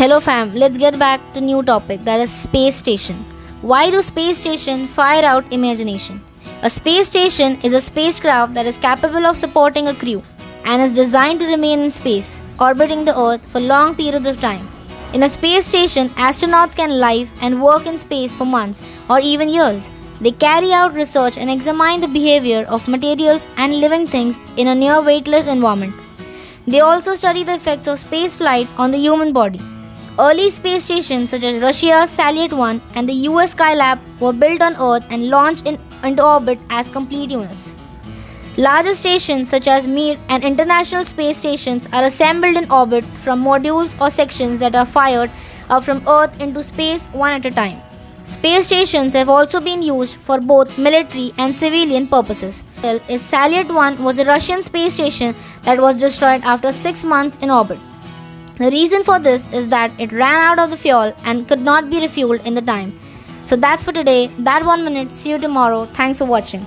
Hello fam, let's get back to new topic that is space station. Why do space station fire out imagination? A space station is a spacecraft that is capable of supporting a crew and is designed to remain in space, orbiting the earth for long periods of time. In a space station, astronauts can live and work in space for months or even years. They carry out research and examine the behavior of materials and living things in a near weightless environment. They also study the effects of space flight on the human body. Early space stations such as Russia's Salyut 1 and the US Skylab were built on Earth and launched in, into orbit as complete units. Larger stations such as Mir and International Space Stations are assembled in orbit from modules or sections that are fired up from Earth into space one at a time. Space stations have also been used for both military and civilian purposes. Salyut 1 was a Russian space station that was destroyed after 6 months in orbit. The reason for this is that it ran out of the fuel and could not be refueled in the time. So that's for today. That one minute. See you tomorrow. Thanks for watching.